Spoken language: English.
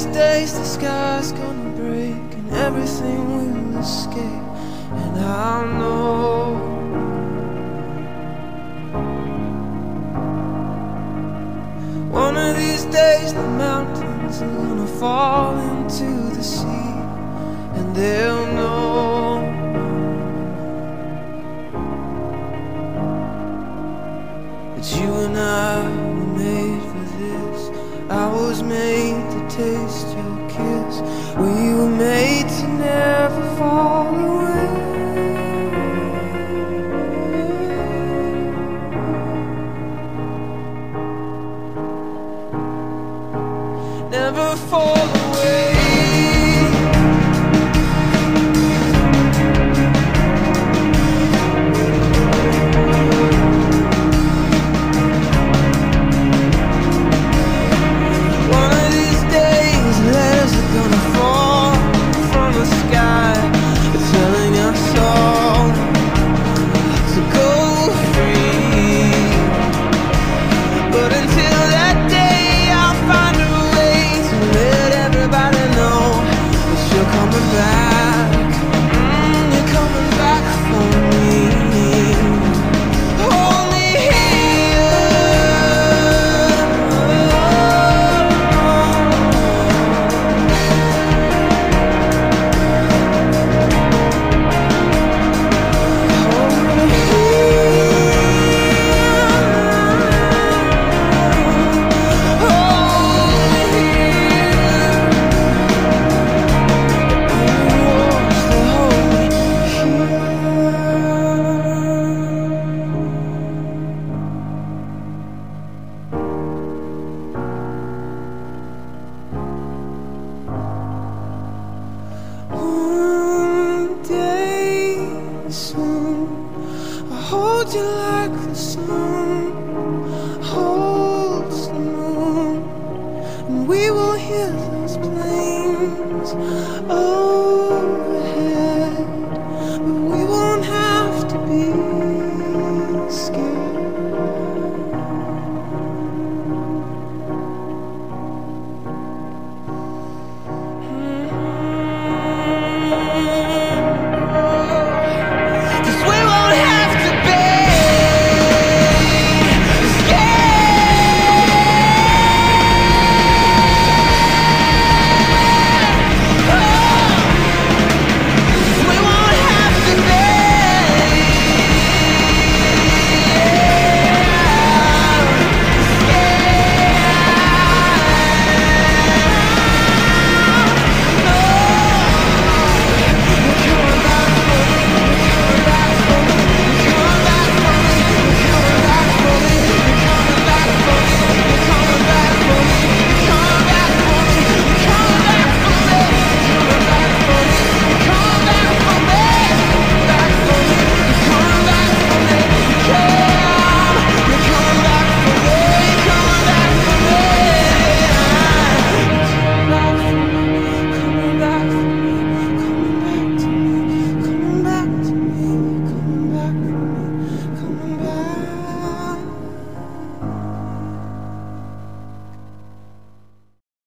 these days the sky's gonna break and everything will escape, and I'll know. One of these days the mountains are gonna fall into the sea, and they'll know. That you and I were made for this. I was made to taste your kiss. We were made to never fall away. Never fall away. Hold you like the sun holds the moon, and we will hear those planes.